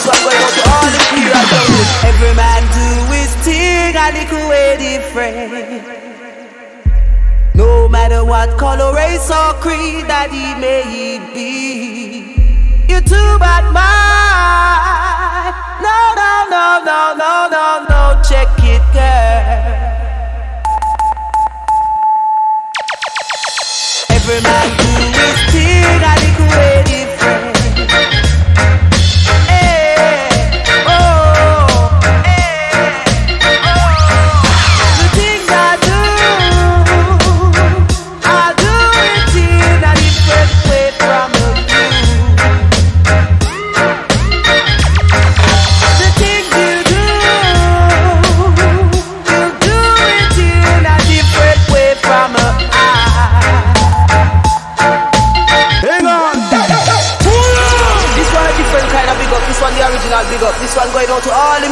this one going out to all the queer Every man do his thing a little way different. No matter what color, race or creed that he may be. You're too bad man. No, no, no, no, no, no, no, check it girl. Every man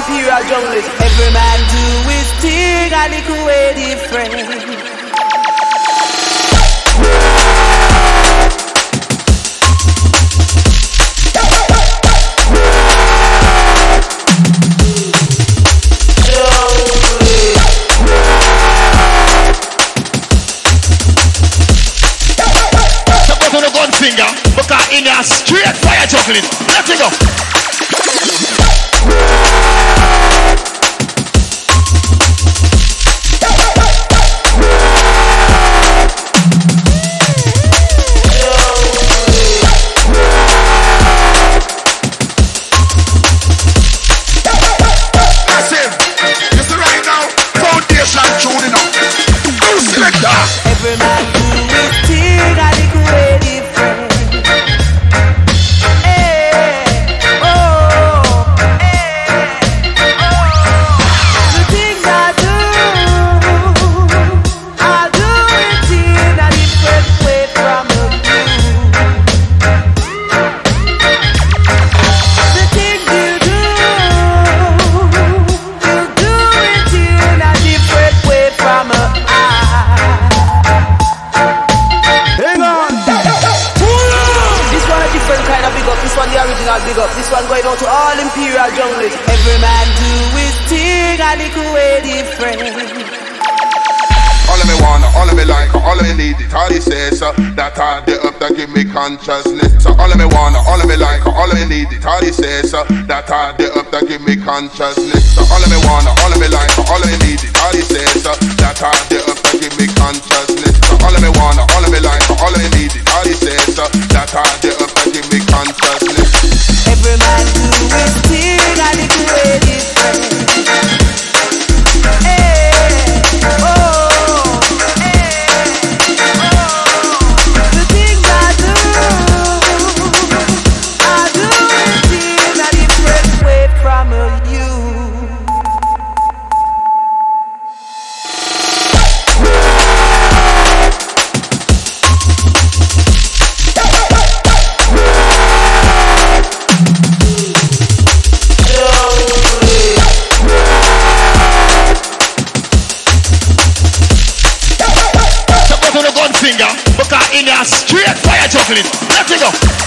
imperial junglists. Every man do his thing a little way different. Finger, because in a straight fire juggling. Let it go. One the original big up. This one going out to all imperial junglists. Every man do his thing a little way different. All of me wanna, all of me like, all of me need it. All he says, uh, that all the up that give me consciousness. So all of me wanna, all of me like, all of me need it. All he says, uh, that all the up that give me consciousness. So all of me wanna, all of me like, all of me need fire. Let it go.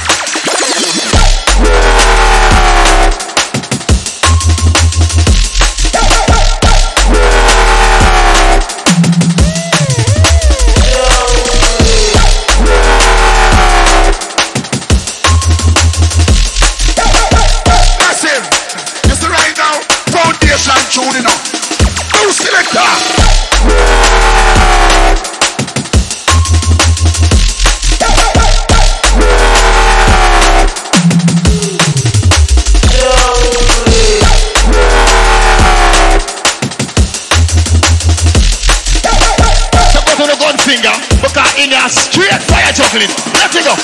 Tuning up. Go selector. fire juggling. Let it go.